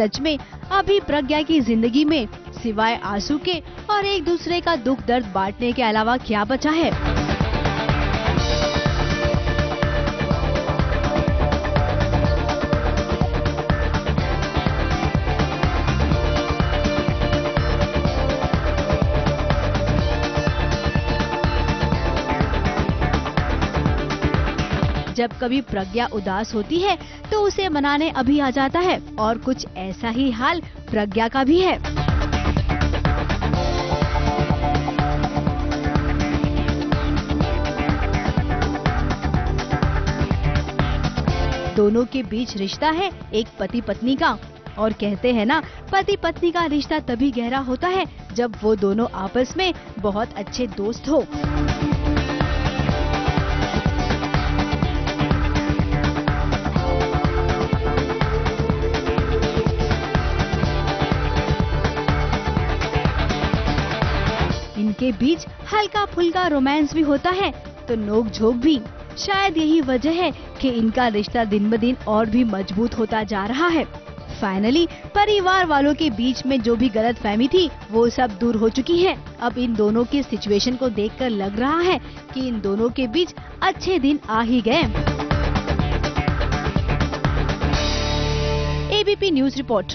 सच में अभी प्रज्ञा की ज़िंदगी में सिवाय आँसू के और एक दूसरे का दुख दर्द बांटने के अलावा क्या बचा है? जब कभी प्रज्ञा उदास होती है तो उसे मनाने अभी आ जाता है, और कुछ ऐसा ही हाल प्रज्ञा का भी है। दोनों के बीच रिश्ता है एक पति पत्नी का, और कहते हैं ना पति पत्नी का रिश्ता तभी गहरा होता है जब वो दोनों आपस में बहुत अच्छे दोस्त हो। इनके बीच हल्का फुल्का रोमांस भी होता है तो नोक झोंक भी। शायद यही वजह है कि इनका रिश्ता दिन ब दिन और भी मज़बूत होता जा रहा है। फाइनली परिवार वालों के बीच में जो भी गलत फहमी थी, वो सब दूर हो चुकी है। अब इन दोनों की सिचुएशन को देखकर लग रहा है कि इन दोनों के बीच अच्छे दिन आ ही गए। ABP news report